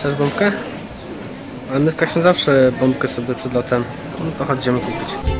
Chcesz bombkę? Ale my z Kasią zawsze bombkę sobie przed lotem. No to chodź, kupić.